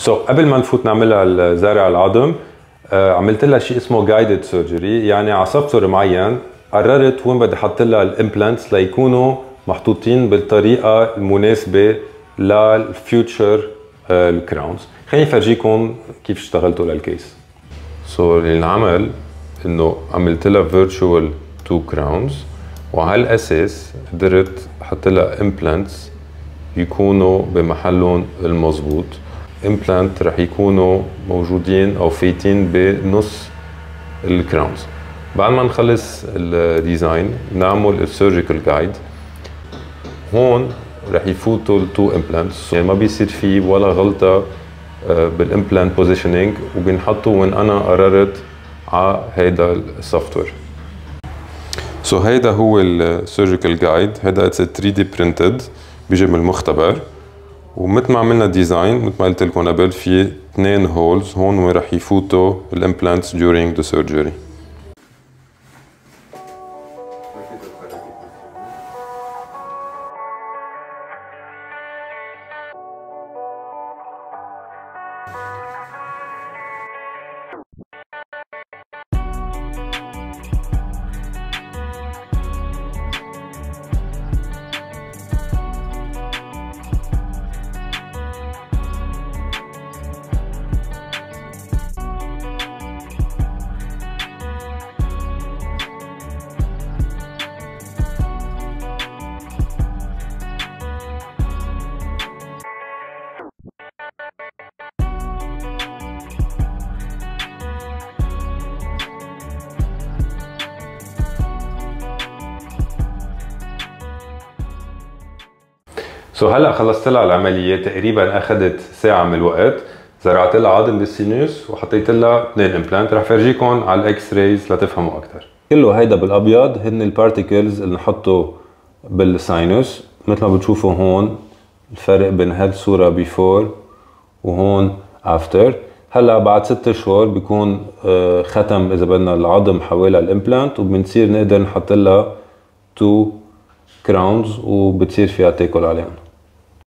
so so, قبل ما نفوت نعملها زارع العظم آه، عملت لها شيء اسمه guided surgery يعني على software معين قررت وين بدي أحط لها ال implants ليكونوا محطوطين بالطريقة المناسبة لل future ال crowns خليني افرجيكم كيف اشتغلتوا لل case so so, اللي انعمل إنه عملت لها virtual two crowns وعلى الأساس قدرت أحط لها implants يكونوا بمحلهم المضبوط implant رح يكونوا موجودين أو فايتين بنص ال crowns. بعد ما نخلص ال design نعمل ال surgical guide هون رح يفوتوا ال two implants يعني ما بيصير في ولا غلطة بال implant positioning وبينحطوا وين أنا قررت على هيدا ال software so هيدا هو ال surgical guide هيدا it's 3D printed بيجي من المختبر. ومثل ما عملنا design مثل ما قلت لكم قبل في اثنين holes هون وين رح يفوتوا ال implants during the surgery. so هلا خلصت لها العملية. تقريبا أخذت ساعة من الوقت. زرعت لها عظم بال sinus وحطيت لها اثنين implant رح فرجيكم على ال x-rays لتفهموا أكثر كله هيدا بالأبيض. هن ال particles اللي نحطه بال sinus مثل ما بتشوفوا هون الفرق بين هاد الصورة before وهون after هلا بعد ست اشهر بيكون آه، ختم إذا بدنا العظم حوالي ال implant وبنصير نقدر نحط لها تو كراونز وبتصير فيها تاكل عليهم.